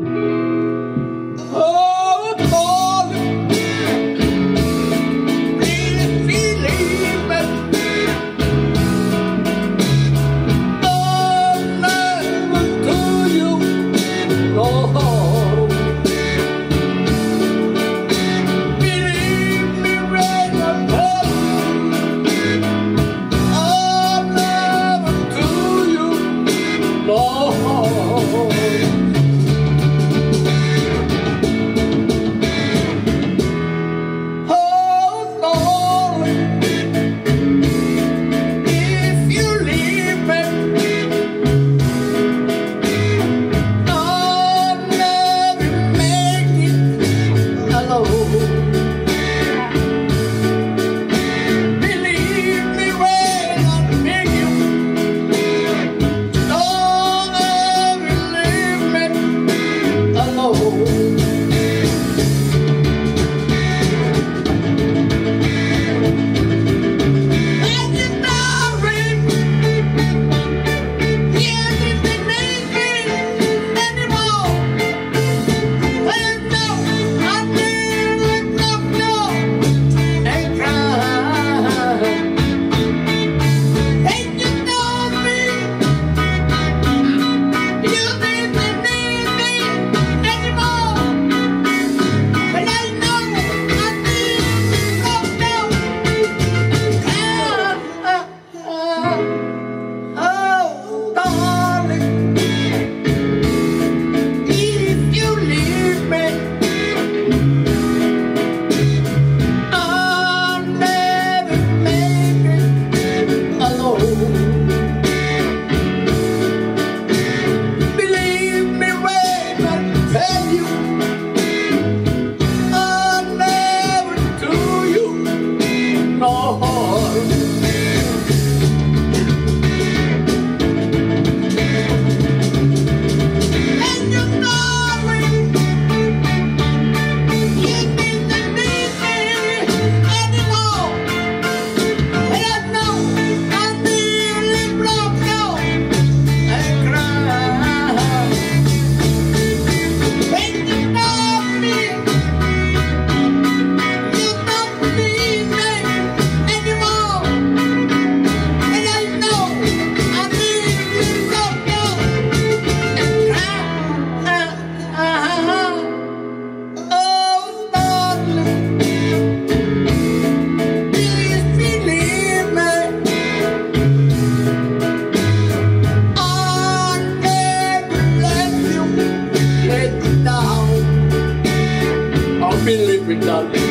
Oh, let you